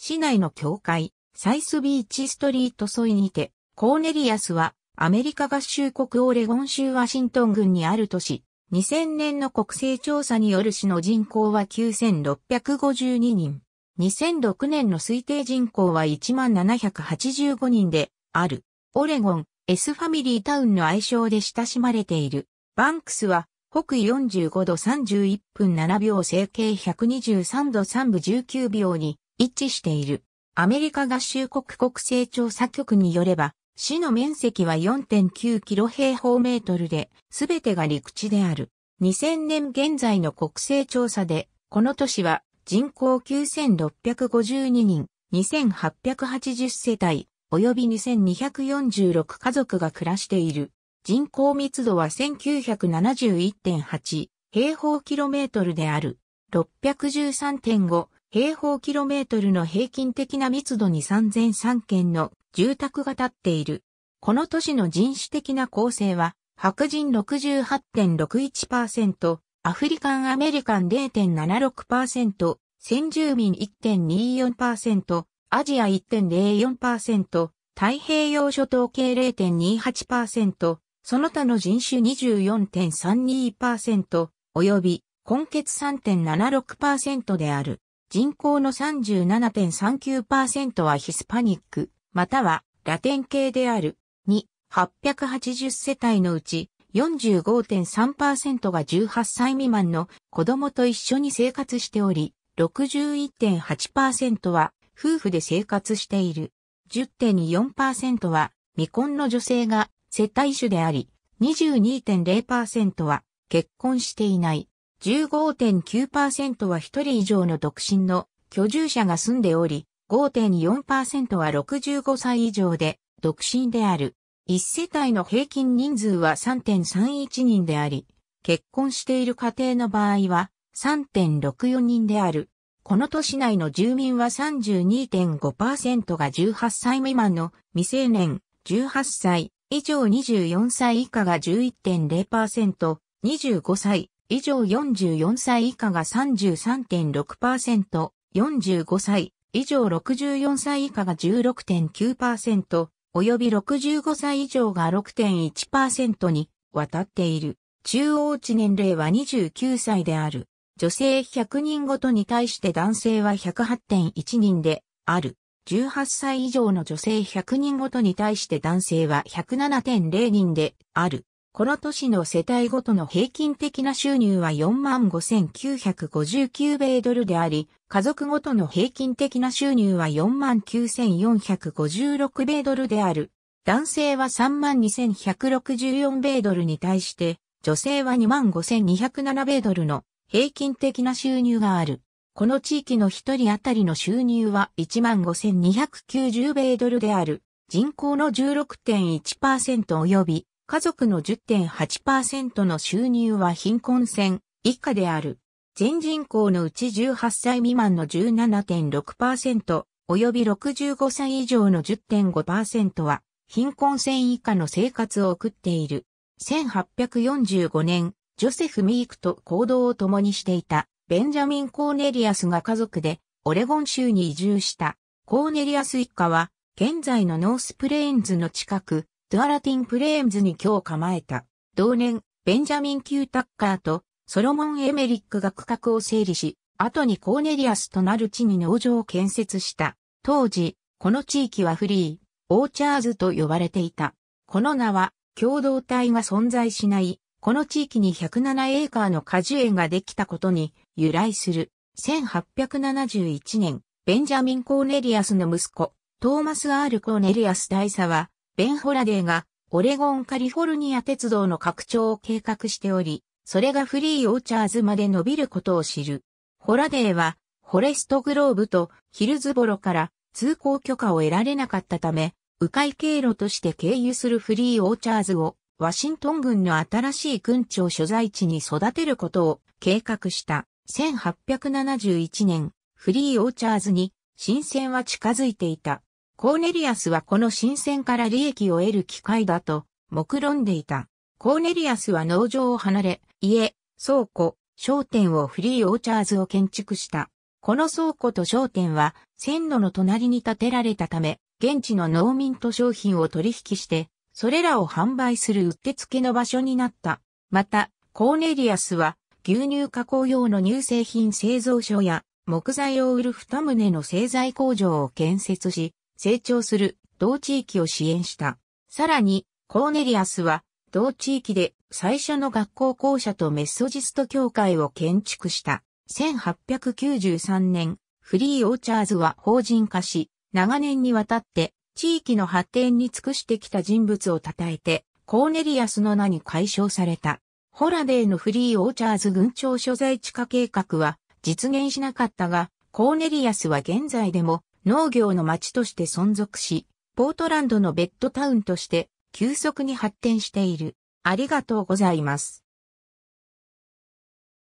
市内の教会、サイスビーチストリート沿いにて、コーネリアスはアメリカ合衆国オレゴン州ワシントン郡にある都市。2000年の国勢調査による市の人口は9652人。2006年の推定人口は1785人である。オレゴン、S ファミリータウンの愛称で親しまれている。バンクスは北緯45度31分7秒整形123度3分19秒に一致している。アメリカ合衆国国勢調査局によれば、市の面積は4.9キロ平方メートルで、すべてが陸地である。2000年現在の国勢調査で、この都市は人口9652人、2880世帯、及び2246家族が暮らしている。人口密度は1971.8平方キロメートルである。613.5平方キロメートルの平均的な密度に3003件の住宅が建っている。この都市の人種的な構成は、白人68.61%、アフリカンアメリカン0.76%、先住民1.24%、アジア1.04%、太平洋諸島系0.28%、その他の人種24.32%、及び根血3.76%である。人口の37.39%はヒスパニック、またはラテン系である。2、880世帯のうち45.3%が18歳未満の子供と一緒に生活しており、61.8%は夫婦で生活している。10.4%は未婚の女性が世帯主であり、22.0%は結婚していない。15.9%は一人以上の独身の居住者が住んでおり、5.4%は65歳以上で独身である。一世帯の平均人数は3.31人であり、結婚している家庭の場合は3.64人である。この都市内の住民は32.5%が18歳未満の未成年、18歳以上24歳以下が11.0%、25歳以上44歳以下が33.6%、45歳以上64歳以下が16.9%、及び65歳以上が6.1%に渡っている。中央値年齢は29歳である。女性100人ごとに対して男性は108.1人である。18歳以上の女性100人ごとに対して男性は107.0人である。この都市の世帯ごとの平均的な収入は45,959米ドルであり、家族ごとの平均的な収入は49,456米ドルである。男性は32,164米ドルに対して、女性は25,207米ドルの平均的な収入がある。この地域の一人当たりの収入は15,290米ドルである。人口の16.1%及び家族の10.8%の収入は貧困線以下である。全人口のうち18歳未満の17.6%及び65歳以上の10.5%は貧困線以下の生活を送っている。1845年、ジョセフ・ミークと行動を共にしていたベンジャミン・コーネリアスが家族でオレゴン州に移住した。コーネリアス一家は現在のノースプレーンズの近く、トゥアラティンプレーンズに居を構えた。同年、ベンジャミン・キュータッカーとソロモン・エメリックが区画を整理し、後にコーネリアスとなる地に農場を建設した。当時、この地域はフリー、オーチャーズと呼ばれていた。この名は、共同体が存在しないこの地域に107エーカーの果樹園ができたことに由来する。1871年、ベンジャミン・コーネリアスの息子、トーマス・アール・コーネリアス大佐は、ベン・ホラデーがオレゴン・カリフォルニア鉄道の拡張を計画しており、それがフリー・オーチャーズまで伸びることを知る。ホラデーは、フォレストグローブとヒルズボロから通行許可を得られなかったため、迂回経路として経由するフリー・オーチャーズをワシントン郡の新しい郡庁所在地に育てることを計画した。1871年、フリーオーチャーズに新線は近づいていた。コーネリアスはこの新戦から利益を得る機会だと目論んでいた。コーネリアスは農場を離れ、家、倉庫、商店をフリーオーチャーズを建築した。この倉庫と商店は線路の隣に建てられたため、現地の農民と商品を取引して、それらを販売するうってつけの場所になった。また、コーネリアスは、牛乳加工用の乳製品製造所や、木材を売る二棟の製材工場を建設し、成長する同地域を支援した。さらに、コーネリアスは、同地域で最初の学校校舎とメッソジスト教会を建築した。1893年、フリーオーチャーズは法人化し、長年にわたって地域の発展に尽くしてきた人物を称えて、コーネリアスの名に解消された。ホラデーのフリーオーチャーズ群町所在地化計画は実現しなかったが、コーネリアスは現在でも農業の町として存続し、ポートランドのベッドタウンとして急速に発展している。ありがとうございます。